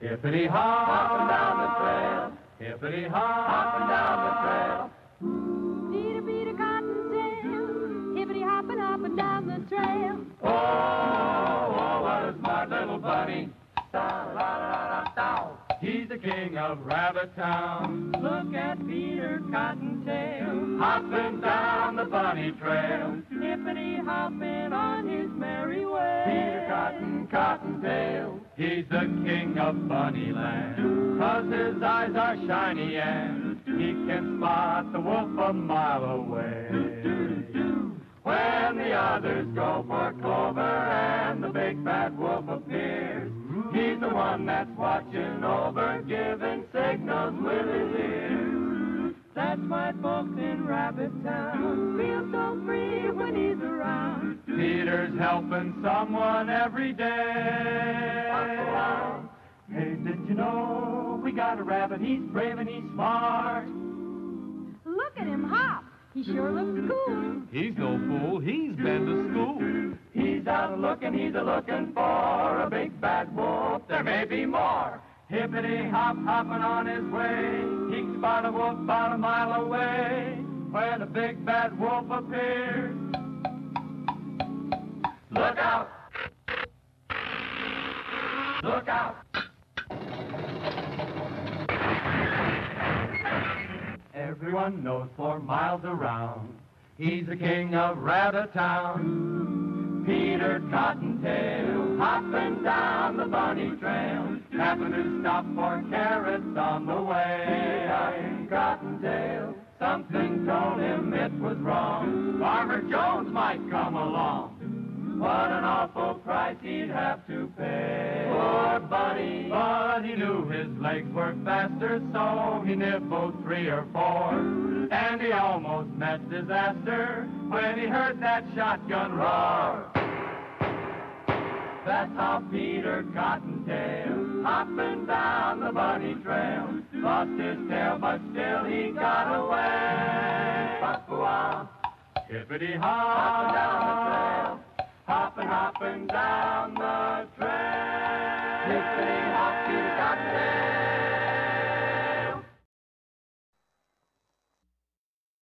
Hippity hop, hopping down the trail. Hippity hop, hopping down the trail. The king of Rabbit Town. Look at Peter Cottontail, Hopping down the bunny trail. hippity hopping on his merry way. Peter Cotton, Cottontail. He's the king of Bunnyland. Cause his eyes are shiny and he can spot the wolf a mile away. When the others go for clover and the big bad wolf appears, one that's watching over, giving signals with his ears. That's why folks in Rabbit Town feel so free when he's around. Peter's helping someone every day. Hey, did you know we got a rabbit? He's brave and he's smart. Look at him hop. He sure looks cool. He's no fool. He's been to school. He's out looking, he's a looking for big bad wolf. There may be more. Hippity hop, hopping on his way. He can spot a wolf about a mile away. Where the big bad wolf appears. Look out! Look out! Everyone knows for miles around. He's the king of Rabbit Town. Peter Cottontail, hopping down the bunny trail. Happened to stop for carrots on the way. Cottontail, something told him it was wrong. Farmer Jones might come along. What an awful price he'd have to pay. Poor Bunny. But he knew his legs were faster, so he nibbled three or four. And he almost met disaster when he heard that shotgun roar. That's how Peter Cottontail, hopping down the bunny trail, lost his tail, but still he got away. Ba-ba-wah. Hippity hop, down the trail, hopping, hopping down the